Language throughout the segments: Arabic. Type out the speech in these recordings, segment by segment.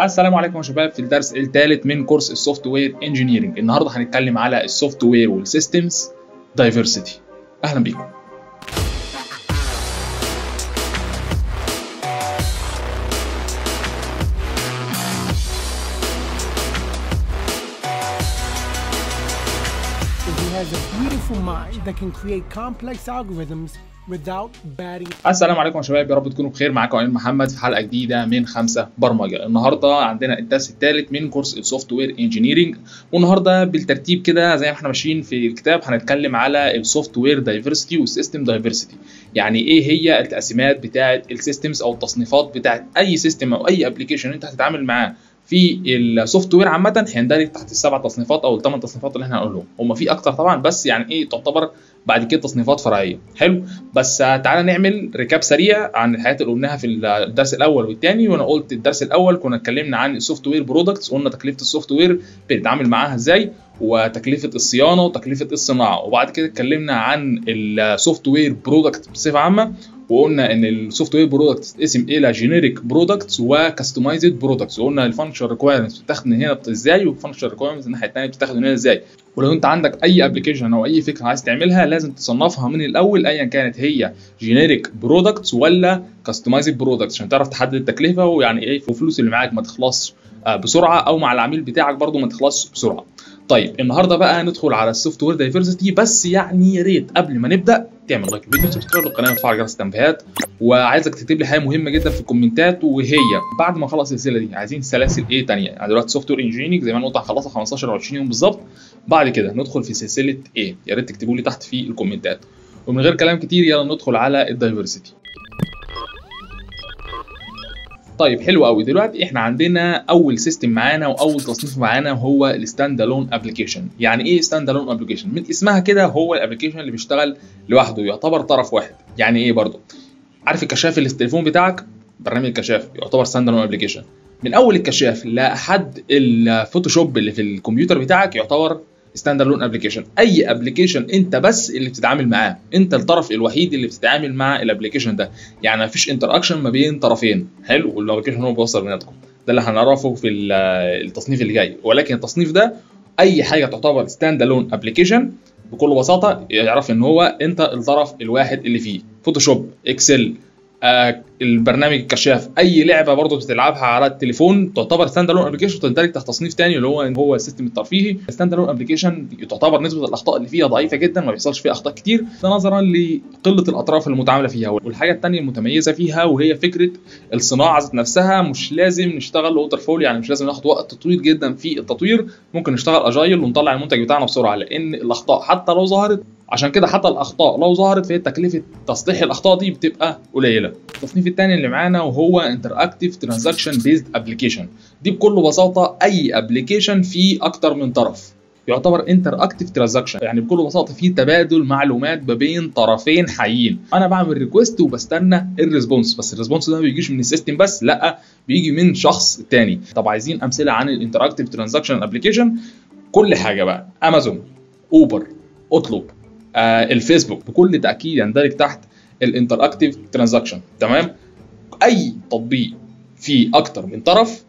السلام عليكم يا شباب. في الدرس الثالث من كورس ال software engineering. النهارده هنتكلم على ال software وال systems diversity أهلا بيكم. He has a beautiful mind that can create complex algorithms السلام عليكم يا شباب يا رب تكونوا بخير. معاكم امين محمد في حلقة جديدة من خمسة برمجة. النهارده عندنا الدرس الثالث من كورس ال software engineering والنهاردة بالترتيب كده زي ما إحنا ماشيين في الكتاب هنتكلم على ال software diversity وال system diversity يعني إيه هي التقسيمات بتاعه ال systems أو التصنيفات بتاعه أي system أو أي application انت هتتعامل معاه؟ في ال software عامة هيندرج تحت السبع تصنيفات أو الثمان تصنيفات اللي إحنا هنقولهم. هم في أكتر طبعا بس يعني إيه تعتبر بعد كده تصنيفات فرعية. حلو؟ بس تعالى نعمل recap سريع عن الحاجات اللي قلناها في الدرس الأول والثاني وأنا قلت الدرس الأول كنا اتكلمنا عن ال software products قلنا تكلفة ال software بنتعامل معاها إزاي وتكلفة الصيانة وتكلفة الصناعة. وبعد كده اتكلمنا عن ال software product بصفة عامة. وقلنا إن ال software products اتقسم إلى generic products و customized products وقلنا ال function requirements بتاخد من هنا إزاي وال function requirements الناحية الثانية بتاخد من هنا إزاي؟ ولو أنت عندك أي application أو أي فكرة عايز تعملها لازم تصنفها من الأول ايا كانت هي generic products ولا customized products عشان تعرف تحدد التكلفة ويعني إيه الفلوس اللي معاك ما تخلصش بسرعة أو مع العميل بتاعك برضو ما تخلصش بسرعة. طيب النهارده بقى ندخل على ال software diversity بس يعني يا ريت قبل ما نبدأ تعمل like الفيديو subscribe للقناة وتفعل جرس التنبيهات وعايزك تكتب لي حاجة مهمة جدا في ال comment ات وهي بعد ما أخلص السلسلة دي عايزين سلاسل إيه ثانية يعني دلوقتي software engineering زي ما قلت هخلصها 15 أو 20 يوم بالظبط. بعد كده ندخل في سلسلة إيه؟ يا ريت تكتبوا لي تحت في ال comment ات. ومن غير كلام كتير يلا ندخل على ال diversity طيب حلو قوي. دلوقتي إحنا عندنا أول system معانا وأول تصنيف معانا هو ال stand-alone application يعني إيه stand-alone application من اسمها كده هو ال application اللي بيشتغل لوحده يعتبر طرف واحد. يعني إيه برضه؟ عارف الكشاف اللي في التليفون بتاعك؟ برنامج الكشاف يعتبر stand-alone application من أول الكشاف لحد ال Photoshop اللي في الكمبيوتر بتاعك يعتبر stand-alone application أي application أنت بس اللي بتتعامل معاه. أنت الطرف الوحيد اللي بتتعامل مع ال application ده. يعني مفيش interaction ما بين طرفين. حلو. وال application هو بيوصل بيناتكم. ده اللي هنعرفه في التصنيف اللي جاي. ولكن التصنيف ده أي حاجة تعتبر stand-alone application بكل بساطة يعرف إن هو أنت الطرف الواحد اللي فيه. Photoshop Excel البرنامج الكشاف أي لعبة برضه بتلعبها على التليفون تعتبر stand-alone application تندرج تحت تصنيف ثاني اللي هو هو ال system الترفيهي. stand-alone application تعتبر نسبة الأخطاء اللي فيها ضعيفة جدا ما بيحصلش فيها أخطاء كتير ده نظرا لقلة الأطراف المتعاملة فيها. والحاجة الثانية المتميزة فيها وهي فكرة الصناعة ذات نفسها مش لازم نشتغل waterfall يعني مش لازم ناخد وقت طويل جدا في التطوير ممكن نشتغل agile ونطلع المنتج بتاعنا بسرعة لأن الأخطاء حتى لو ظهرت عشان كده حتى الأخطاء لو ظهرت فهي تكلفة تصليح الأخطاء دي بتبقى قليلة. التصنيف الثاني اللي معانا وهو interactive transaction-based application دي بكل بساطة أي application فيه أكتر من طرف. يعتبر interactive transaction يعني بكل بساطة في تبادل معلومات ما بين طرفين حيين أنا بعمل request وبستنى ال response بس ال response ده ما بيجيش من ال system بس لأ بيجي من شخص تاني. طب عايزين أمثلة عن ال interactive transaction application كل حاجة بقى. امازون اوبر اطلب الفيسبوك بكل تأكيد يندرج تحت ال interactive transaction. تمام؟ أي تطبيق فيه أكتر من طرف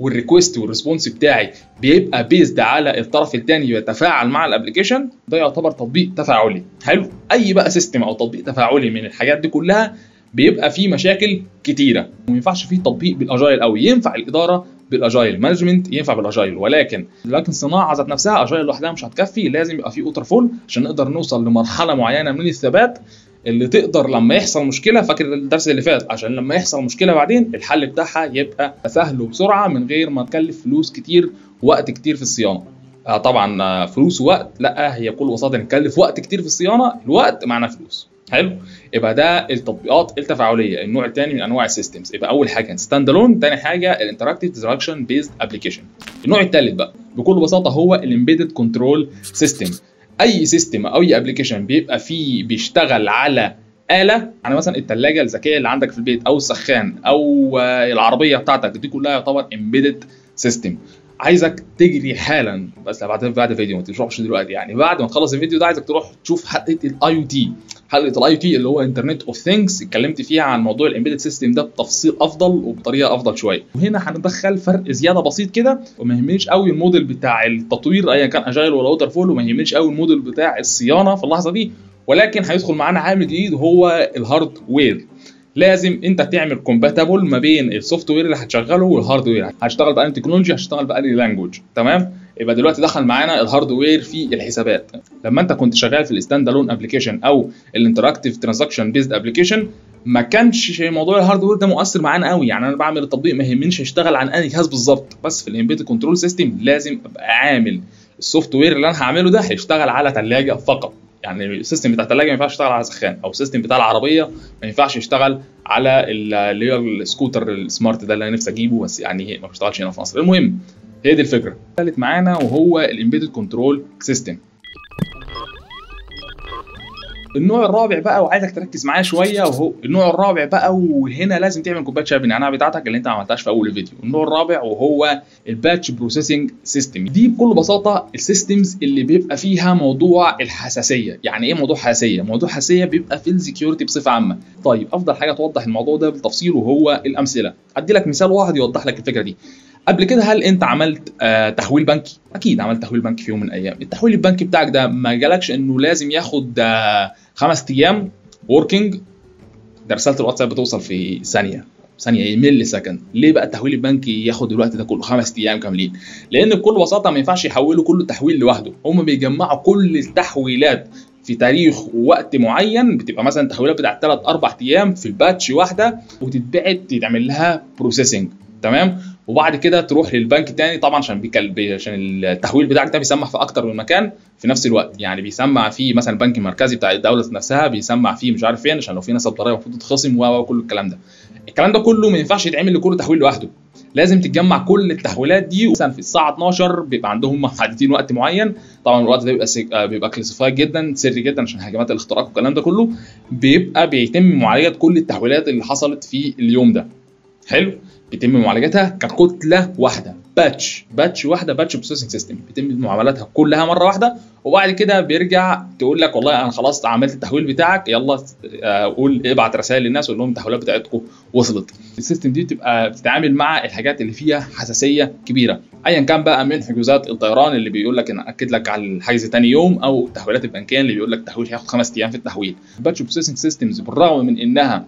وال request وال response بتاعي بيبقى based على الطرف الثاني يتفاعل مع ال application ده يعتبر تطبيق تفاعلي. حلو؟ أي بقى system أو تطبيق تفاعلي من الحاجات دي كلها بيبقى فيه مشاكل كتيرة. وما ينفعش فيه تطبيق بال agile قوي ينفع الإدارة بال agile. management ينفع بال agile ولكن لكن صناعة ذات نفسها agile لوحدها مش هتكفي لازم يبقى فيه waterfall عشان نقدر نوصل لمرحلة معينة من الثبات اللي تقدر لما يحصل مشكلة. فاكر الدرس اللي فات؟ عشان لما يحصل مشكلة بعدين الحل بتاعها يبقى سهل وبسرعة من غير ما تكلف فلوس كتير ووقت كتير في الصيانة. آه طبعا آه فلوس ووقت لأ هي بكل بساطه نكلف وقت كتير في الصيانة الوقت معناه فلوس. حلو. يبقى ده التطبيقات التفاعلية النوع الثاني من أنواع ال systems يبقى أول حاجة stand-alone ثاني حاجة ال interactive transaction-based application النوع الثالث بقى بكل بساطة هو ال embedded control system أي system أو أي application بيبقى فيه بيشتغل على آلة يعني مثلا الثلاجة الذكية اللي عندك في البيت أو السخان أو العربية بتاعتك دي كلها يعتبر embedded system عايزك تجري حالا. بس بعد بعد فيديو ما تروحش دلوقتي. يعني بعد ما تخلص الفيديو ده عايزك تروح تشوف حلقة ال IoT حلقة ال IoT اللي هو Internet of Things اتكلمت فيها عن موضوع ال embedded system ده بتفصيل أفضل وبطريقة أفضل شوية. وهنا هندخل فرق زيادة بسيط كده. وما يهمنيش قوي الموديل بتاع التطوير ايا كان agile ولا waterfall وما يهمنيش قوي الموديل بتاع الصيانة في اللحظة دي. ولكن هيدخل معانا عامل جديد هو ال hardware لازم انت تعمل compatible ما بين ال software اللي هتشغله وال hardware هتشتغل بأنهي technology هتشتغل بأنهي language تمام؟ يبقى دلوقتي دخل معانا ال hardware في الحسابات. لما انت كنت شغال في ال stand-alone application أو ال interactive transaction-based application ما كانش موضوع ال hardware ده مؤثر معانا قوي. يعني أنا بعمل التطبيق ما يهمنيش اشتغل عن انهي جهاز بالظبط. بس في ال embedded control system لازم أبقى عامل. ال software اللي أنا هعمله ده هيشتغل على ثلاجه فقط. يعني ال system بتاع الثلاجه ما ينفعش يشتغل على سخان أو ال system بتاع العربية ما ينفعش يشتغل على اللي هي ال scooter ال smart ده اللي أنا نفسي أجيبه بس يعني ما بيشتغلش هنا في مصر. المهم هي دي الفكرة. الثالث معانا وهو ال embedded control system النوع الرابع بقى وعايزك تركز معايا شوية وهو النوع الرابع بقى وهنا لازم تعمل كوباية شاي بالنعناع بتاعتك اللي انت ما عملتهاش في أول الفيديو النوع الرابع وهو ال batch processing system دي بكل بساطة ال systems اللي بيبقى فيها موضوع الحساسية. يعني إيه موضوع حساسية؟ موضوع حساسية بيبقى في ال security بصفة عامة. طيب أفضل حاجة توضح الموضوع ده بالتفصيل وهو الأمثلة. ادي لك مثال واحد يوضح لك الفكرة دي. قبل كده هل أنت عملت آه تحويل بنكي؟ أكيد عملت تحويل بنكي في يوم من الأيام، التحويل البنكي بتاعك ده ما جالكش إنه لازم ياخد آه خمس أيام working days رسالة الواتساب بتوصل في ثانية. ثانية إيه؟ millisecond. ليه بقى التحويل البنكي ياخد الوقت ده كله؟ خمس أيام كاملين. لأن بكل بساطة ما ينفعش يحولوا كل التحويل لوحده. هم بيجمعوا كل التحويلات في تاريخ ووقت معين. بتبقى مثلا التحويلات بتاعت 3 4 أيام في ال batch واحدة وتتبعت تتعمل لها processing تمام؟ وبعد كده تروح للبنك تاني طبعا عشان عشان التحويل بتاعك ده بيسمع في أكتر من مكان في نفس الوقت. يعني بيسمع في مثلا البنك المركزي بتاع الدولة نفسها بيسمع فيه مش عارف فين عشان لو في نسب ضرائب المفروض تتخصم وكل الكلام ده. الكلام ده كله ما ينفعش يتعمل لكل تحويل لوحده. لازم تتجمع كل التحويلات دي مثلا في الساعة 12 بيبقى عندهم محددين وقت معين. طبعا الوقت ده بيبقى سيك... بيبقى classified جدا سري جدا عشان هجمات الاختراق والكلام ده كله. بيبقى بيتم معالجة كل التحويلات اللي حصلت في اليوم ده. حلو. بيتم معالجتها ككتلة واحدة batch. batch واحدة batch processing system. بيتم معاملاتها كلها مرة واحدة. وبعد كده بيرجع تقول لك والله أنا خلاص عملت التحويل بتاعك يلا قول ابعت رسائل للناس وقول لهم التحويلات بتاعتكم وصلت. ال system دي بتبقى بتتعامل مع الحاجات اللي فيها حساسية كبيرة. ايا كان بقى من حجوزات الطيران اللي بيقول لك أنا أكد لك على الحجز ثاني يوم أو التحويلات البنكية اللي بيقول لك التحويل هياخد خمس أيام في التحويل. ال batch processing systems بالرغم من إنها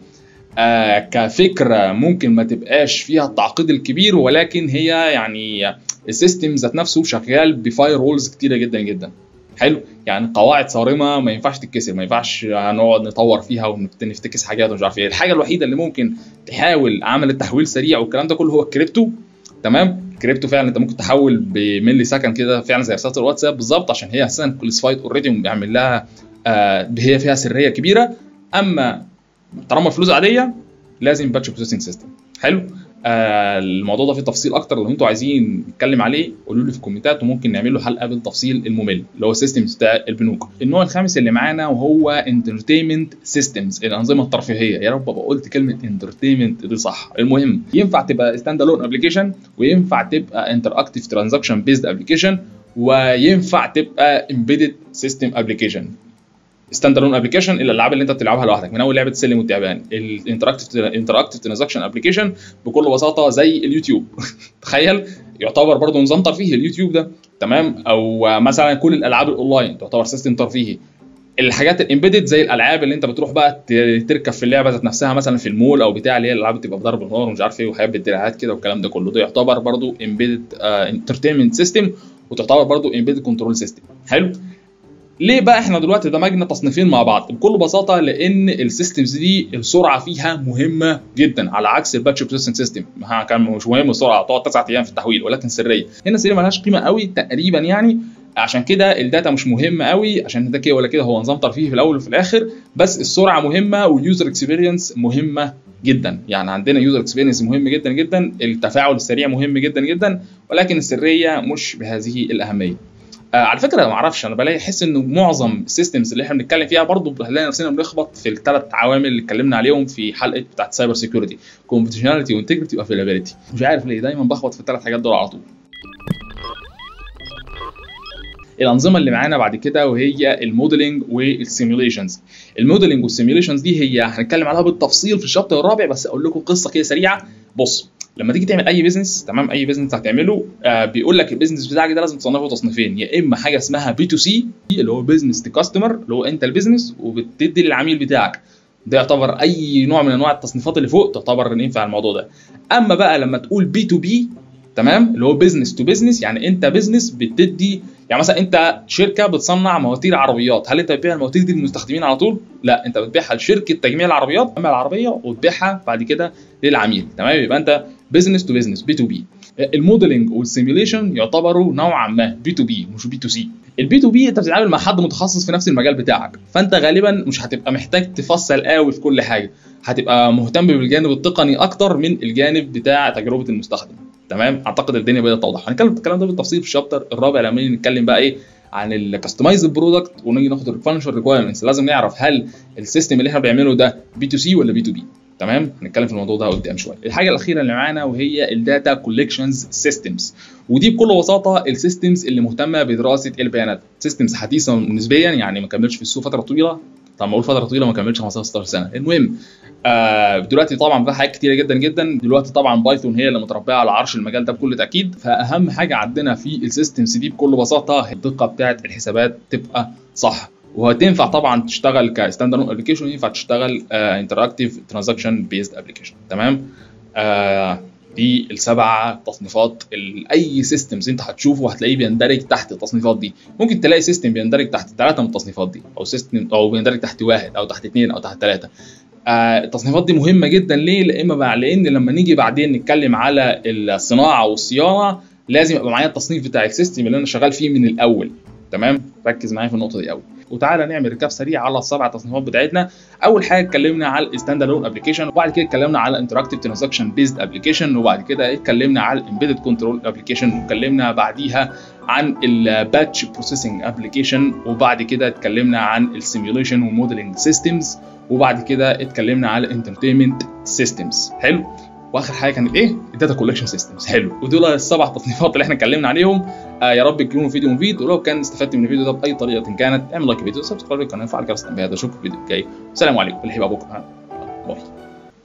آه كفكرة ممكن ما تبقاش فيها التعقيد الكبير ولكن هي يعني ال system ذات نفسه شغال ب firewalls كتيرة جدا جدا. حلو؟ يعني قواعد صارمة ما ينفعش تتكسر ما ينفعش نقعد نطور فيها ونفتكس حاجات ومش عارف إيه. الحاجة الوحيدة اللي ممكن تحاول عمل التحويل سريع والكلام ده كله هو الكريبتو. تمام؟ الكريبتو فعلا أنت ممكن تحول ب millisecond كده فعلا زي رسالة الواتساب. بالظبط عشان هي أساسا classified already وبيعمل لها آه هي فيها سرية كبيرة. أما طالما فلوس عادية لازم batch processing system حلو؟ آه الموضوع ده فيه تفصيل أكتر لو أنتوا عايزين نتكلم عليه قولوا لي في ال comment ات وممكن نعمل له حلقة بالتفصيل الممل اللي هو ال system بتاع البنوك. النوع الخامس اللي معانا وهو entertainment systems الأنظمة الترفيهية. يا رب أبقى قلت كلمة entertainment دي صح. المهم ينفع تبقى stand alone application وينفع تبقى interactive transaction based application وينفع تبقى embedded system application stand alone application الالعاب اللي أنت بتلعبها لوحدك من أول لعبة السلم والتعبان. ال interactive interactive transaction application بكل بساطة زي اليوتيوب. تخيل يعتبر برضه نظام ترفيهي اليوتيوب ده. تمام؟ أو مثلا كل الألعاب الأونلاين تعتبر system ترفيهي. الحاجات ال embedded زي الألعاب اللي أنت بتروح بقى تركب في اللعبة ذات نفسها مثلا في المول أو بتاع اللي هي الألعاب بتبقى بضرب النار ومش عارف إيه وحاجات بالدراعات كده والكلام ده كله. ده يعتبر برضه embedded entertainment system وتعتبر برضه embedded control system حلو؟ ليه بقى إحنا دلوقتي دمجنا تصنيفين مع بعض؟ بكل بساطة لأن ال systems دي السرعة فيها مهمة جدا على عكس ال batch processing system كان مش مهم السرعة تقعد 9 أيام في التحويل ولكن سرية. هنا السريه ملهاش قيمة قوي تقريبا يعني. عشان كده ال data مش مهمه قوي عشان ده كده ولا كده هو نظام ترفيهي في الأول وفي الآخر بس السرعة مهمة وال user experience مهمة جدا. يعني عندنا user experience مهم جدا جدا التفاعل السريع مهم جدا جدا ولكن السرية مش بهذه الأهمية. آه على فكرة ما أعرفش أنا بلاقي أحس إنه معظم ال systems اللي إحنا بنتكلم فيها برضه هنلاقي نفسنا بنخبط في الثلاث عوامل اللي اتكلمنا عليهم في حلقة بتاعت cyber security confidentiality و integrity و availability مش عارف ليه دايما بخبط في الثلاث حاجات دول على طول. الأنظمة اللي معانا بعد كده وهي الموديلنج والسيميوليشنز الموديلنج والسيميوليشنز دي هي هنتكلم عليها بالتفصيل في ال chapter الرابع بس أقول لكم قصة كده سريعة. بص لما تيجي تعمل أي business تمام؟ أي business هتعمله آه بيقول لك ال business بتاعك ده لازم تصنفه تصنيفين. يا إما حاجة اسمها B to C اللي هو business to customer اللي هو أنت ال business وبتدي للعميل بتاعك. ده يعتبر أي نوع من أنواع التصنيفات اللي فوق تعتبر ينفع الموضوع ده. أما بقى لما تقول B to B تمام؟ اللي هو business to business يعني أنت business بتدي يعني مثلا أنت شركة بتصنع مواتير عربيات. هل أنت بتبيع المواتير دي للمستخدمين على طول؟ لا أنت بتبيعها لشركة تجميع العربيات تجمع العربية وتبيعها بعد كده للعميل تمام؟ يبقى أنت business to business B to B ال modeling وال simulation يعتبروا نوعا ما B to B مش B to C ال B to B انت بتتعامل مع حد متخصص في نفس المجال بتاعك فانت غالبا مش هتبقى محتاج تفصل قوي في كل حاجة. هتبقى مهتم بالجانب التقني أكتر من الجانب بتاع تجربة المستخدم. تمام؟ أعتقد الدنيا بدأت توضح. هنتكلم الكلام ده بالتفصيل في ال chapter الرابع لما نتكلم بقى إيه عن ال customized product ونيجي ناخد ال function requirements لازم نعرف هل ال system اللي إحنا بنعمله ده B to C ولا B to B تمام؟ هنتكلم في الموضوع ده قدام شوية. الحاجة الأخيرة اللي معانا وهي ال data collections systems ودي بكل بساطة ال systems اللي مهتمة بدراسة البيانات. systems حديثة نسبيا يعني ما كملتش في السوق فترة طويلة. طب ما أقول فترة طويلة ما كملتش 15 16 سنة. المهم آه دلوقتي طبعا في حاجات كتيرة جدا جدا. دلوقتي طبعا بايثون هي اللي متربعة على عرش المجال ده بكل تأكيد. فأهم حاجة عندنا في ال systems دي بكل بساطة الدقة بتاعه الحسابات تبقى صح. وهتنفع طبعا تشتغل ك stand alone application ينفع تشتغل interactive transaction based application تمام؟ آه دي السبع تصنيفات أي systems انت هتشوفه هتلاقيه بيندرج تحت التصنيفات دي. ممكن تلاقي system بيندرج تحت ثلاثة من التصنيفات دي أو system أو بيندرج تحت واحد أو تحت اثنين أو تحت ثلاثة آه التصنيفات دي مهمة جدا. ليه؟ لإن لإن لما نيجي بعدين نتكلم على الصناعة والصيانة لازم يبقى معايا التصنيف بتاع ال system اللي أنا شغال فيه من الأول. تمام؟ ركز معايا في النقطة دي قوي وتعالى نعمل recap سريع على السبع تصنيفات بتاعتنا. أول حاجة اتكلمنا على ال stand alone application وبعد كده اتكلمنا على interactive transaction based application وبعد كده اتكلمنا على ال embedded control application واتكلمنا بعديها عن ال batch processing application وبعد كده اتكلمنا عن ال simulation و modeling systems وبعد كده اتكلمنا على ال entertainment systems حلو؟ وآخر حاجة كانت إيه؟ ال data collection systems حلو. ودول السبع تصنيفات اللي إحنا اتكلمنا عليهم. آه يا رب يكونوا فيديو مفيد ولو كان استفدت من الفيديو ده بأي طريقة كانت اعمل like الفيديو subscribe للقناة وفعل جرس التنبيهات اشوفكم في الفيديو الجاي والسلام عليكم. اللي هيبقى بكره باي.